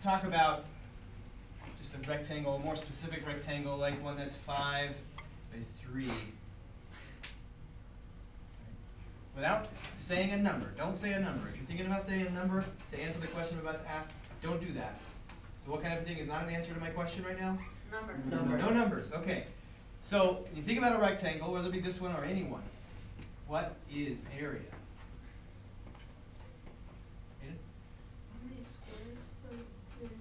talk about just a rectangle, a more specific rectangle, like one that's five by three. Without saying a number, don't say a number. If you're thinking about saying a number to answer the question I'm about to ask, don't do that. So what kind of thing is not an answer to my question right now? Number. Numbers. No numbers, okay. So, when you think about a rectangle, whether it be this one or any one, what is area? Hayden? How many squares per unit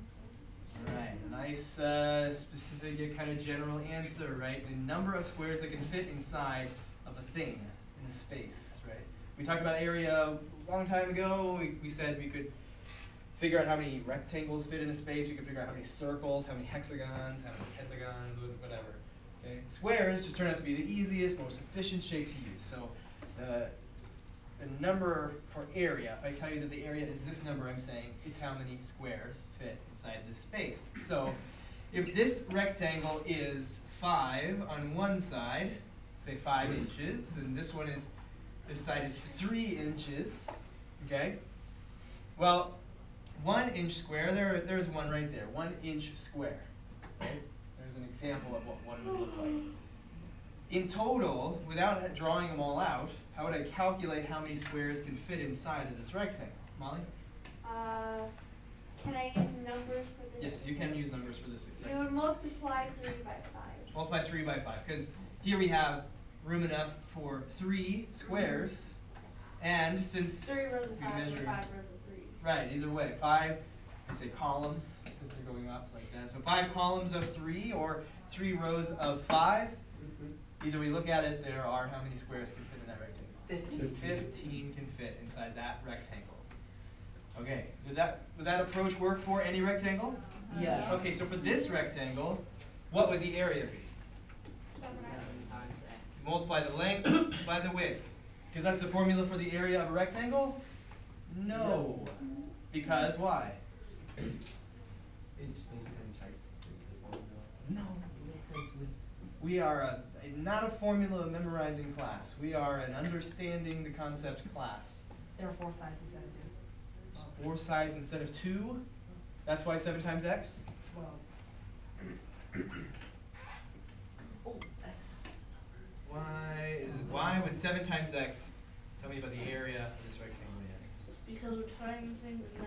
center? Alright, a nice, uh, specific, kind of general answer, right? The number of squares that can fit inside of a thing in a space, right? We talked about area a long time ago, we, we said we could figure out how many rectangles fit in a space, we could figure out how many circles, how many hexagons, how many pentagons, whatever. Okay, squares just turn out to be the easiest, most efficient shape to use, so the, the number for area, if I tell you that the area is this number, I'm saying it's how many squares fit inside this space. So if this rectangle is five on one side, say five inches, and this one is, this side is three inches, okay? Well, one inch square, there, there's one right there, one inch square, right? There's an example of what one would look like. In total, without drawing them all out, how would I calculate how many squares can fit inside of this rectangle? Molly? Uh, can I use numbers for this? Yes, you can use numbers for this. You would multiply three by five. Multiply three by five, because here we have room enough for three squares, and since, Three rows of we five or measure- five rows of three. right, either way, five, I say columns, since they're going up like that, so five columns of three, or three rows of five, either we look at it, there are how many squares can fit in that rectangle? Fifteen. Fifteen can fit inside that rectangle. Okay, would that, would that approach work for any rectangle? Yes. Okay, so for this rectangle, what would the area be? Seven Seven times X. Multiply the length by the width. Because that's the formula for the area of a rectangle? No. Because why? It's basically type, it's the formula. No. We are a, a- not a formula memorizing class. We are an understanding the concept class. There are four sides instead of two. Four sides instead of two. That's why seven times x? Well. Oh, X is. Why, why would seven times x tell me about the area of this rectangle, yes? Because we're timesing the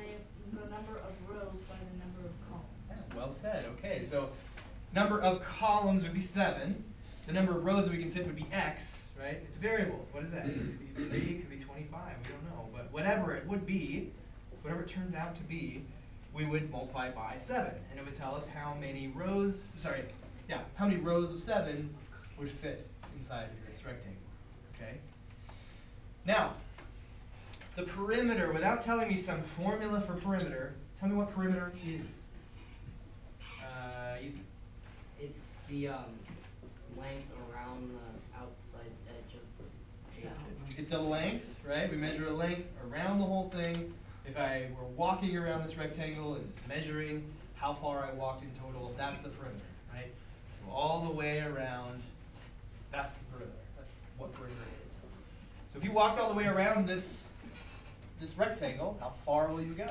the number of rows by the number of columns. Well said, okay, so number of columns would be seven, the number of rows that we can fit would be x, right? It's variable, what is that? It could be three, it could be twenty-five, we don't know, but whatever it would be, whatever it turns out to be, we would multiply by seven, and it would tell us how many rows, sorry, yeah, how many rows of seven would fit inside of this rectangle, okay? Now, the perimeter, without telling me some formula for perimeter, tell me what perimeter is. Uh, It's the, um, length around the outside edge of the shape. It's a length, right? We measure a length around the whole thing. If I were walking around this rectangle and just measuring how far I walked in total, that's the perimeter, right? So all the way around, that's the perimeter. That's what perimeter is. So if you walked all the way around this, this rectangle, how far will you go?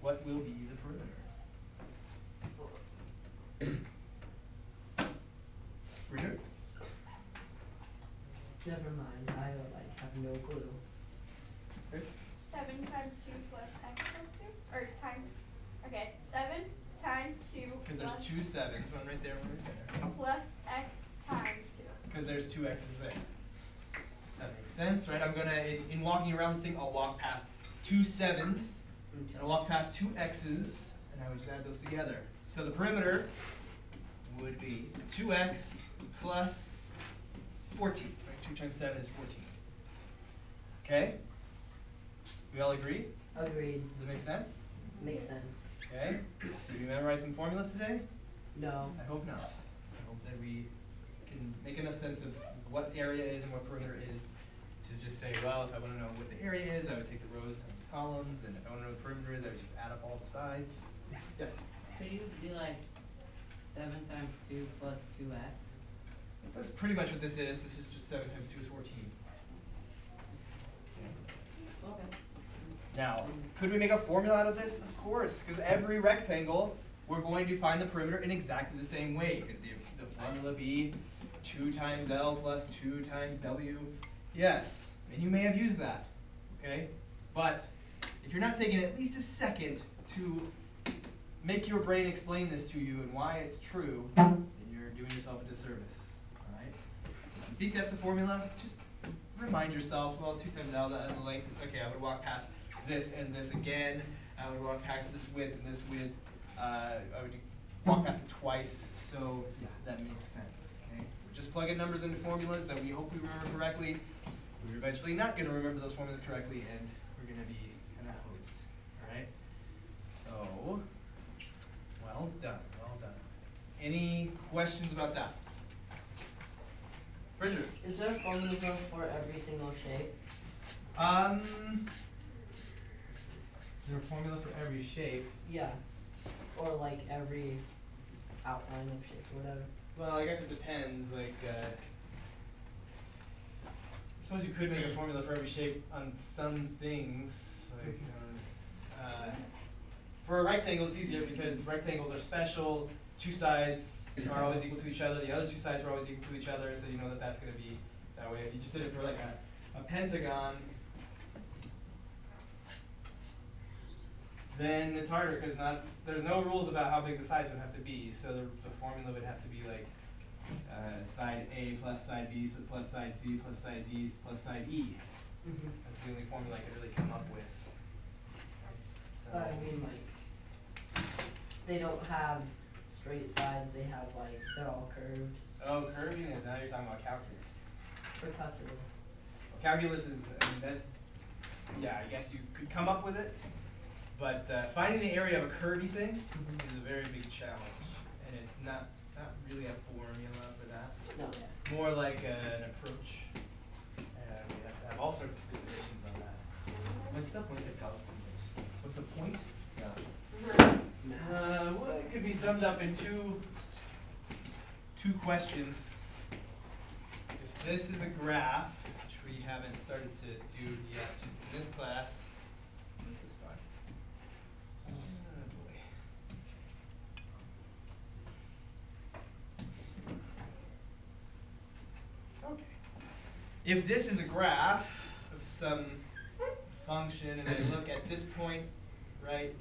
What will be the perimeter? Reader? Never mind, I like have no clue. Chris? Seven times two plus X plus two, or times, okay, seven times two Because there's plus- two sevens, one right there, one right there. Plus X times two. Because there's two x's there. That makes sense, right? I'm gonna, in, in walking around this thing, I'll walk past two sevens, and I'll walk past two x's, and I would just add those together. So the perimeter would be two x plus fourteen, right? Two times seven is fourteen. Okay? We all agree? Agreed, Does it make sense? makes sense. Okay? Did we memorize some formulas today? No. I hope not. I hope that we can make enough sense of what the area is and what perimeter is to just say, well, if I wanna know what the area is, I would take the rows times columns, and if I wanna know what the perimeter is, I would just add up all the sides. Yes. Could you do like seven times two plus two X? That's pretty much what this is. This is just seven times two is fourteen. Okay. Now, could we make a formula out of this? Of course, because every rectangle, we're going to find the perimeter in exactly the same way. Could the, the formula be two times L plus two times W? Yes, and you may have used that, okay? But if you're not taking at least a second to make your brain explain this to you and why it's true, then you're doing yourself a disservice? You think that's the formula? Just remind yourself, well, two times L, the the length, okay, I would walk past this and this again. I would walk past this width and this width. Uh, I would walk past it twice, so yeah, that makes sense, okay? We're just plugging numbers into formulas that we hope we remember correctly. We're eventually not gonna remember those formulas correctly and we're gonna be kinda hosed, alright? So, well done, well done. Any questions about that? Bridget? Is there a formula for every single shape? Um, is there a formula for every shape? Yeah. Or like every outline of shape or whatever. Well, I guess it depends, like, uh, I suppose you could make a formula for every shape on some things, like, um, uh, for a rectangle, it's easier because rectangles are special, two sides are always equal to each other, the other two sides are always equal to each other, so you know that that's gonna be that way. If you just did it for like a, a pentagon, then it's harder because not there's no rules about how big the sides would have to be. So the, the formula would have to be like uh, side A plus side B so plus side C plus side D plus side E. Mm-hmm. That's the only formula I could really come up with. So But I mean like they don't have straight sides, they have like they're all curved oh, curving is now you're talking about calculus. for calculus. Well, calculus is I mean that yeah I guess you could come up with it, but uh, finding the area of a curvy thing is a very big challenge, and it's not not really a formula for that. No. more like uh, an approach. And we have to have all sorts of stipulations on that. What's the point of calculus? What's the point? Yeah. Uh, well, it could be summed up in two, two questions. If this is a graph, which we haven't started to do yet in this class, this is fun. Oh boy. Okay. If this is a graph of some function and I look at this point right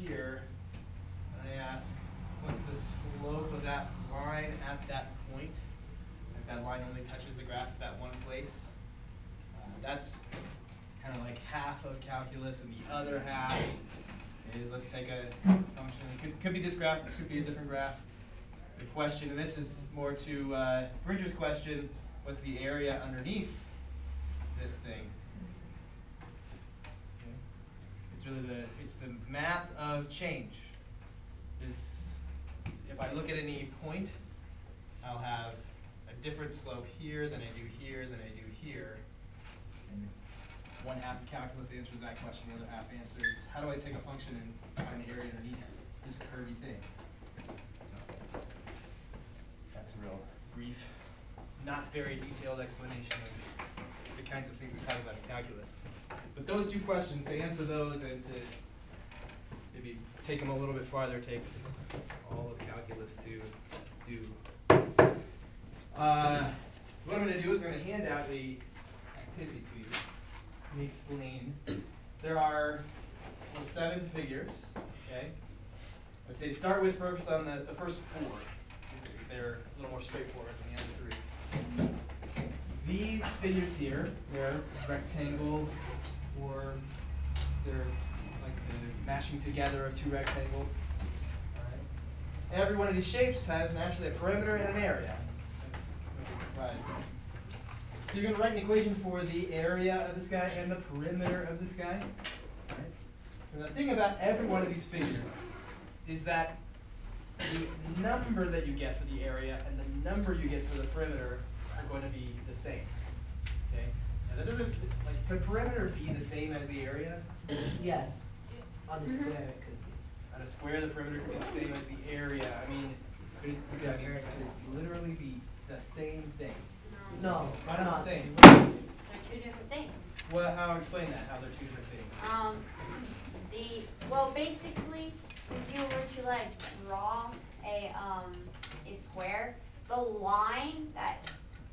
here, ask, what's the slope of that line at that point? If that line only touches the graph at that one place. Uh, that's kind of like half of calculus and the other half is, let's take a function, it could, could be this graph, this could be a different graph. The question, and this is more to uh, Bridger's question, what's the area underneath this thing? Okay. It's really the, it's the math of change. This, if I look at any point, I'll have a different slope here than I do here than I do here. And one half of calculus answers that question, the other half answers, how do I take a function and find the area underneath this curvy thing? So, that's a real brief, not very detailed explanation of the kinds of things we talk about in calculus. But those two questions, to answer those and to maybe take them a little bit farther takes all of calculus to do. Uh, what I'm gonna do is I'm gonna hand out the activity to you and explain. There are seven figures, okay? I'd say to start with focus on the, the first four. because They're a little more straightforward than the other three. These figures here, they're rectangle or they're mashing together of two rectangles. Alright. Every one of these shapes has naturally a perimeter and an area. That's no surprise. So you're gonna write an equation for the area of this guy and the perimeter of this guy. Alright. And the thing about every one of these figures is that the number that you get for the area and the number you get for the perimeter are going to be the same. Okay? Now that doesn't like could perimeter be the same as the area? Yes. On the square it could be. On a square, the perimeter could be the same as the area. I mean, could it, could, I mean, could it literally be the same thing? No, Why not the not- same? They're two different things. Well, how, explain that, how they're two different things. Um, the, well, basically, if you were to like draw a, um, a square, the line that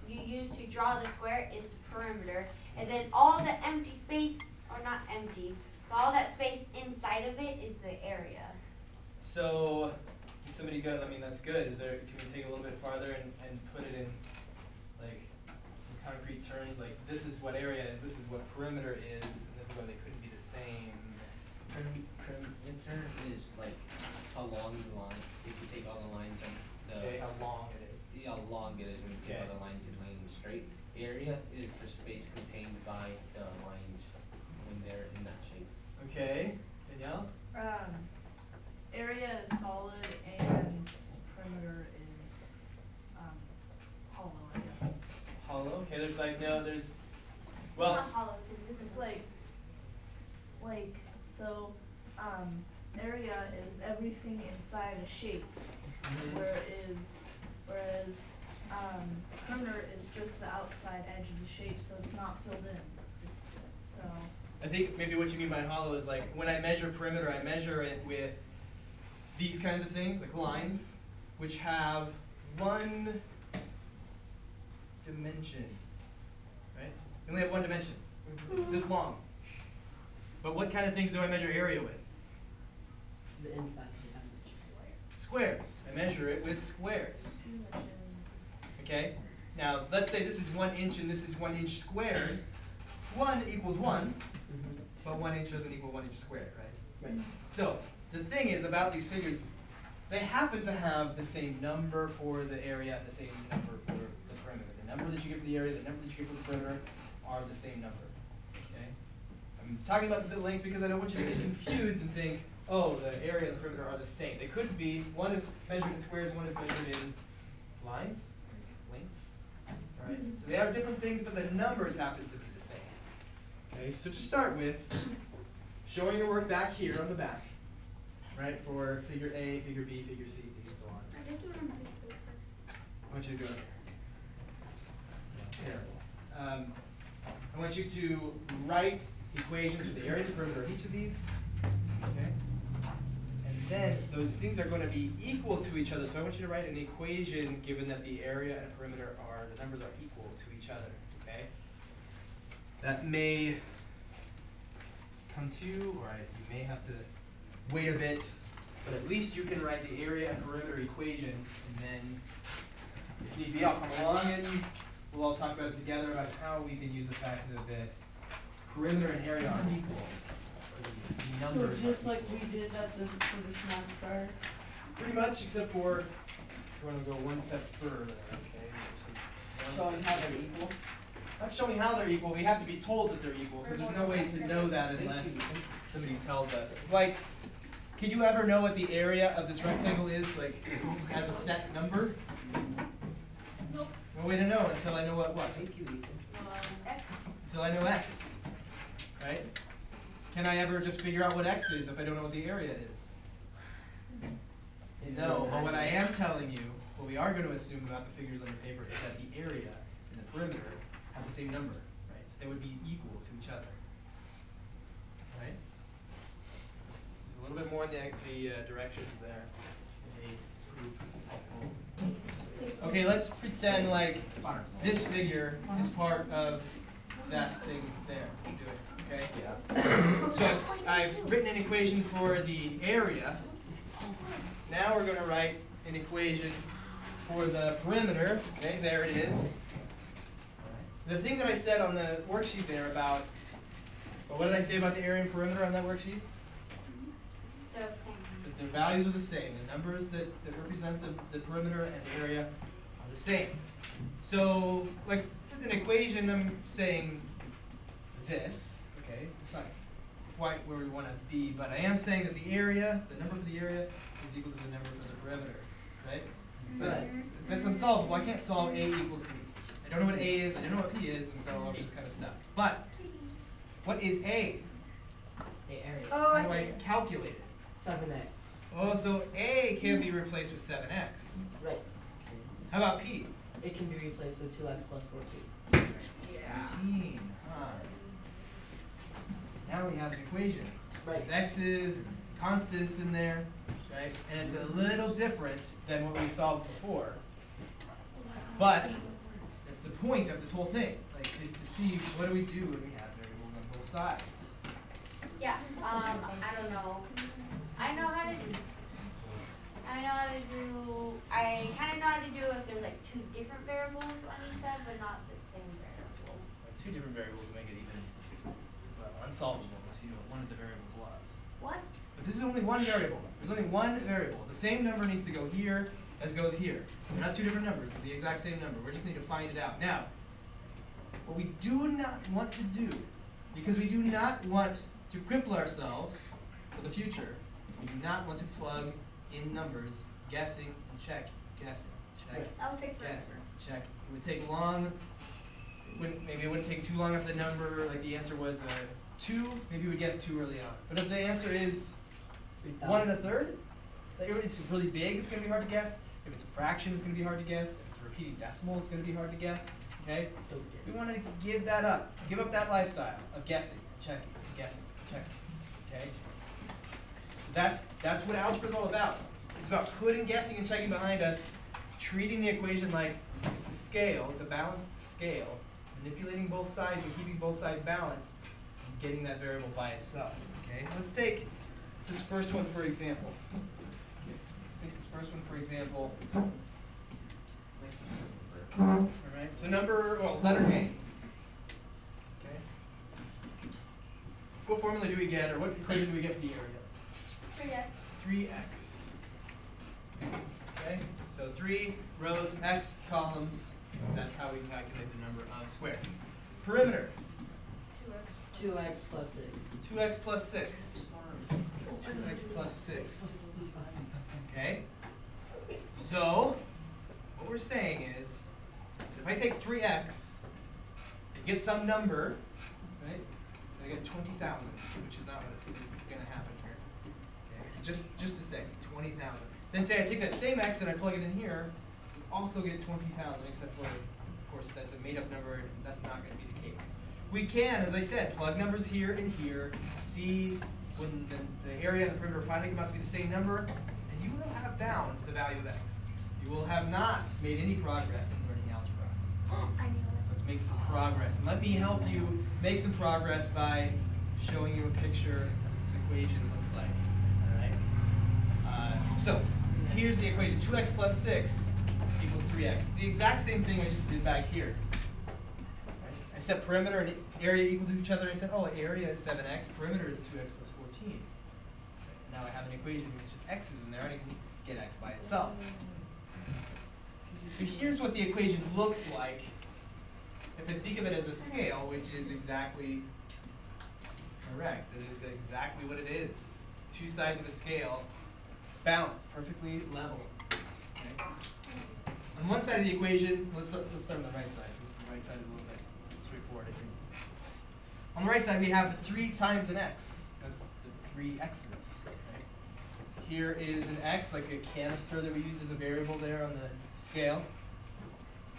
you use to draw the square is the perimeter, and then all the empty space, or not empty, but all that space inside of it is the area. So, can somebody go, I mean, that's good, is there, can we take it a little bit farther and, and put it in, like, some concrete terms, like, this is what area is, this is what perimeter is, and this is why they couldn't be the same. Prim, perimeter is like along the line, if you take all the lines and the. Okay, how long it is. See how long it is when you take all the lines in line straight. Area is the space contained by the lines when they're in that shape. Okay, Danielle? Um, area is solid and perimeter is, um, hollow, I guess. Hollow, okay, there's like, no, there's, well, Not hollow, it's invisible. It's like, like, so, um, area is everything inside a shape, mhm. whereas, whereas, um, perimeter is just the outside edge of the shape, so it's not filled in, it's, so. I think maybe what you mean by hollow is like, when I measure perimeter, I measure it with these kinds of things, like lines, which have one dimension, right? They only have one dimension. It's mm-hmm. this long. But what kind of things do I measure area with? The inside of the image. Squares. I measure it with squares. Okay? Now, let's say this is one inch and this is one inch squared. One equals one, but one inch doesn't equal one inch squared, right? Right. So, the thing is about these figures, they happen to have the same number for the area and the same number for the perimeter. The number that you get for the area, the number that you get for the perimeter are the same number, okay? I'm talking about this at length because I don't want you to get confused and think, oh, the area and the perimeter are the same. They could be, one is measured in squares, one is measured in lines, lengths, alright? Mm-hmm. So they are different things, but the numbers happen to be. Okay, so to start with, showing your work back here on the back, right, for figure A, figure B, figure C, and so on. I did do it on. I want you to do it here. Terrible. Um, I want you to write equations for the area and perimeter of each of these, okay? And then those things are gonna be equal to each other, so I want you to write an equation given that the area and perimeter are, the numbers are equal to each other, okay? That may come to, or I, you may have to wait a bit, but at least you can write the area and perimeter equations, and then if need be, I'll come along and we'll all talk about it together about how we can use the fact that the perimeter and area are equal. or the- the So just like we did at this, for this math star, Pretty much, except for, if you wanna go one step further, okay? there's one Showing step- how they're equal. Not showing how they're equal, we have to be told that they're equal, because there's no way to know that unless somebody tells us. Like, can you ever know what the area of this rectangle is, like, as a set number? Nope. No way to know until I know what, what? Thank you, Ethan. Um, X. Until I know x, right? Can I ever just figure out what x is if I don't know what the area is? No, but what I am telling you, what we are gonna assume about the figures on the paper is that the area and the perimeter have the same number, right? So they would be equal to each other. Right? There's a little bit more in the, the uh, directions there. May prove helpful. Okay, let's pretend like this figure is part of that thing there, do it, okay? Yeah. So I've, s- I've written an equation for the area. Now we're gonna write an equation for the perimeter, okay, there it is. The thing that I said on the worksheet there about, well, what did I say about the area and perimeter on that worksheet? They're the same. That the values are the same, the numbers that, that represent the, the perimeter and the area are the same. So, like, with an equation, I'm saying this, okay, it's not quite where we wanna be, but I am saying that the area, the number for the area is equal to the number for the perimeter, right? Mm-hmm. But Right. that's unsolvable, I can't solve A equals B. I don't know what A is, I don't know what P is, and so I'm just kinda stuck. But, what is A? The area. Oh, I How do I calculate it? Seven A. Oh, so A can be replaced with seven x. Right. How about P? It can be replaced with two X plus fourteen. Seventeen, huh? Now we have an equation. Right. There's x's, and constants in there, right? And it's a little different than what we solved before. But that's the point of this whole thing, like, is to see what do we do when we have variables on both sides. Yeah, um, I don't know. I know how to do. I know how to do. I kind of know how to do if there's like two different variables on each side, but not the same variable. Well, Two different variables make it even, well, unsolvable unless you know what one of the variables was. What? But this is only one variable. There's only one variable. The same number needs to go here as goes here. They're not two different numbers, they're the exact same number. We just need to find it out. Now, what we do not want to do, because we do not want to cripple ourselves for the future, we do not want to plug in numbers, guessing and check, guessing, check, That'll take forever. check. It would take long, it wouldn't, maybe it wouldn't take too long if the number, like the answer was uh, two, maybe we would guess two early on. But if the answer is one and a third, like it's really big, it's gonna be hard to guess. If it's a fraction, it's gonna be hard to guess. If it's a repeating decimal, it's gonna be hard to guess, okay? We wanna give that up, give up that lifestyle of guessing, checking, guessing, checking, okay? That's, that's what algebra is all about. It's about putting guessing and checking behind us, treating the equation like it's a scale, it's a balanced scale, manipulating both sides and keeping both sides balanced, and getting that variable by itself, okay? Let's take this first one for example. Let's take this first one for example. Alright, so number, well, letter A. Okay? What formula do we get, or what equation do we get for the area? Three X. Three x. Okay, so three rows, x columns, that's how we calculate the number of squares. Perimeter, Two X. Two x plus six. two x plus six. Two x plus six. Okay? So, what we're saying is, if I take three x, I get some number, right? So I get twenty thousand, which is not what is gonna happen here. Okay, just, just to say, twenty thousand. Then say I take that same x and I plug it in here, also get twenty thousand, except for, of course, that's a made-up number, that's not gonna be the case. We can, as I said, plug numbers here and here, see when the, the area and the perimeter finally come out to be the same number, and will have found the value of x. You will have not made any progress in learning algebra. So let's make some progress. And let me help you make some progress by showing you a picture of what this equation looks like. Alright? Uh, so, here's the equation. 2x plus 6 equals 3x. The exact same thing I just did back here. I set perimeter and area equal to each other. I said, oh, area is 7x, perimeter is 2x plus 14. Right? Now I have an equation with just x's in there, and I can get x by itself. So here's what the equation looks like if I think of it as a scale, which is exactly correct. It is exactly what it is. It's two sides of a scale, balanced, perfectly level. Okay? On one side of the equation, let's, let's start on the right side, the right side is a little bit straightforward. On the right side, we have three times an x. That's the three x's. Here is an x, like a canister that we used as a variable there on the scale.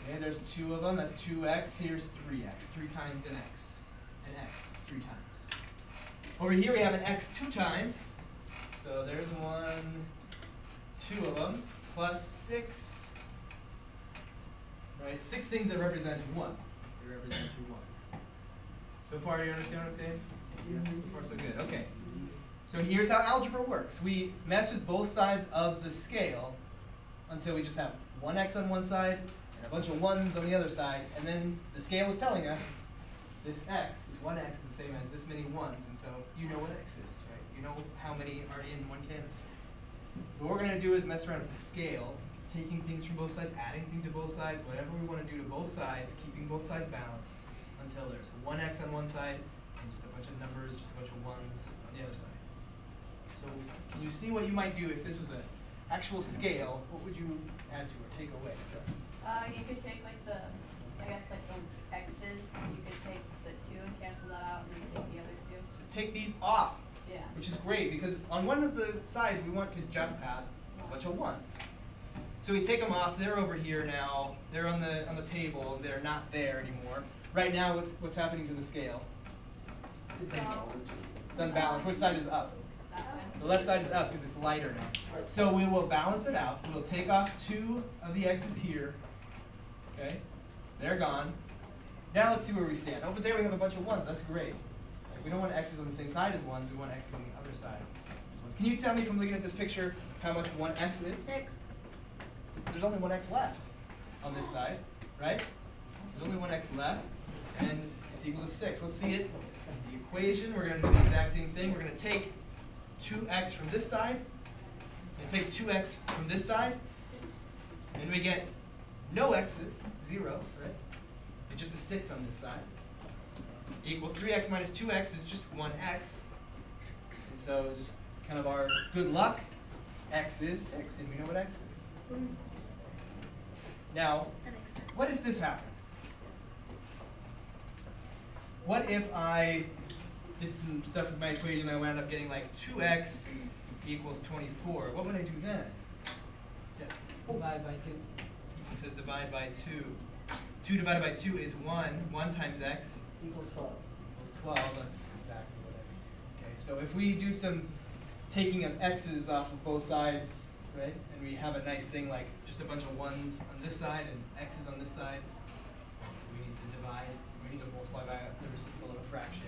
Okay, there's two of them. That's two x. Here's three x. Three times an x. An x three times. Over here we have an x two times. So there's one, two of them, plus six. Right, six things that represent one. They represent one. So far, you understand what I'm saying? Yeah. So far, so good. Okay. So here's how algebra works. We mess with both sides of the scale until we just have one x on one side and a bunch of ones on the other side, and then the scale is telling us this x, this one x is the same as this many ones, and so you know what x is, right? You know how many are in one canister. So what we're gonna do is mess around with the scale, taking things from both sides, adding things to both sides, whatever we wanna do to both sides, keeping both sides balanced, until there's one x on one side and just a bunch of numbers, just a bunch of ones on the other side. So can you see what you might do if this was an actual scale? What would you add to or take away? So Uh, you could take like the, I guess like the X's, you could take the two and cancel that out and then take the other two. So take these off, Yeah. which is great because on one of the sides we want to just have a bunch of ones. So we take them off. They're over here now. They're on the on the table. They're not there anymore. Right now, what's what's happening to the scale? It's unbalanced. Which side is up? The left side is up because it's lighter now. So we will balance it out. We'll take off two of the x's here. Okay, they're gone. Now let's see where we stand. Over there we have a bunch of ones. That's great. Like, we don't want x's on the same side as ones. We want x's on the other side. Can you tell me from looking at this picture how much one x is? Six. There's only one x left on this side, right? There's only one x left, and it's equal to six. Let's see it. The equation, we're gonna do the exact same thing. We're gonna take two x from this side, and take two x from this side, and we get no x's, zero, right? And just a six on this side. Equals three x minus two x is just one x. And so just kind of our good luck, x is six, and we know what x is. Now, what if this happens? What if I did some stuff with my equation I wound up getting like two x equals twenty-four? What would I do then? Yeah. Divide by two. Ethan says divide by two. Two divided by two is one. One times x Equals twelve. equals twelve. That's exactly what I. mean. Okay, so if we do some taking of x's off of both sides, right, and we have a nice thing like just a bunch of ones on this side and x's on this side, we need to divide. We need to multiply by the reciprocal of a fraction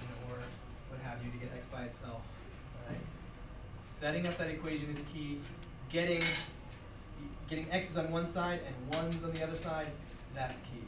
have you to get x by itself. Right. Setting up that equation is key. Getting getting x's on one side and ones on the other side, that's key.